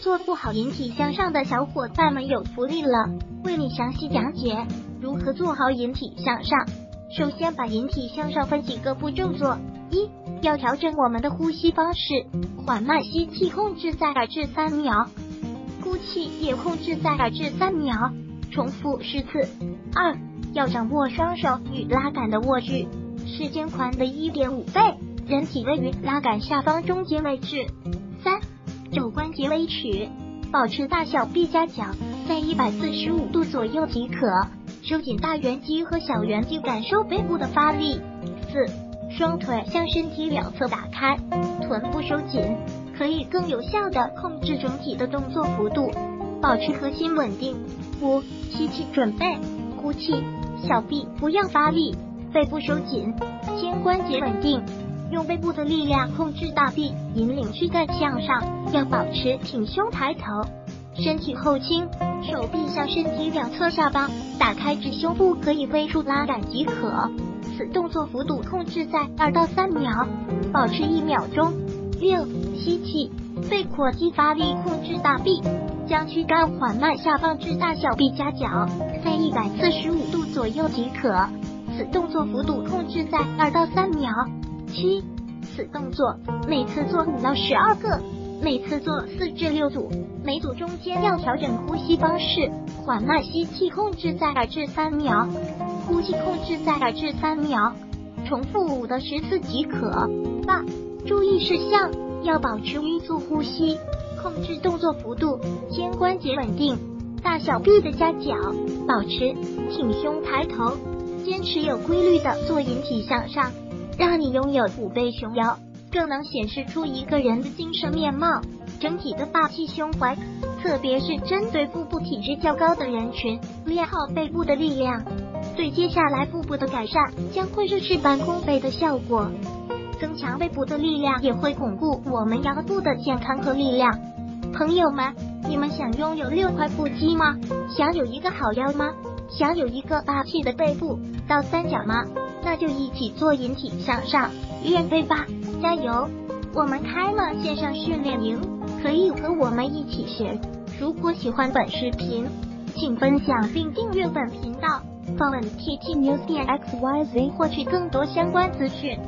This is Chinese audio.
做不好引体向上的小伙伴们有福利了，为你详细讲解如何做好引体向上。首先把引体向上分几个步骤做：一要调整我们的呼吸方式，缓慢吸气，控制在二至三秒；呼气也控制在二至三秒，重复十次。二要掌握双手与拉杆的握距，时间宽的一点五倍，人体位于拉杆下方中间位置。三肘关节微曲，保持大小臂夹角在一百四十五度左右即可。收紧大圆肌和小圆肌，感受背部的发力。四，双腿向身体两侧打开，臀部收紧，可以更有效的控制整体的动作幅度，保持核心稳定。五，吸气准备，呼气，小臂不要发力，背部收紧，肩关节稳定，用背部的力量控制大臂，引领躯干向上，要保持挺胸抬头。身体后倾，手臂向身体两侧下方打开至胸部，可以飞出拉杆即可。此动作幅度控制在二到三秒，保持一秒钟。六，吸气，背阔肌发力，控制大臂，将躯干缓慢下放至大小臂夹角，在一百四十五度左右即可。此动作幅度控制在二到三秒。七，此动作每次做五到十二个。每次做四至六组，每组中间要调整呼吸方式，缓慢吸气，控制在二至三秒；呼气控制在二至三秒，重复五到十次即可。八、注意事项：要保持匀速呼吸，控制动作幅度，肩关节稳定，大小臂的夹角，保持挺胸抬头，坚持有规律的做引体向上，让你拥有虎背熊腰。更能显示出一个人的精神面貌，整体的霸气胸怀。特别是针对腹部体质较高的人群，练好背部的力量，对接下来腹部的改善将会是事半功倍的效果。增强背部的力量，也会巩固我们腰部的健康和力量。朋友们，你们想拥有六块腹肌吗？想有一个好腰吗？想有一个霸气的背部到三角吗？那就一起做引体向上练背吧。加油！我们开了线上训练营，可以和我们一起学。如果喜欢本视频，请分享并订阅本频道，访问 T T News 点 X Y Z 获取更多相关资讯。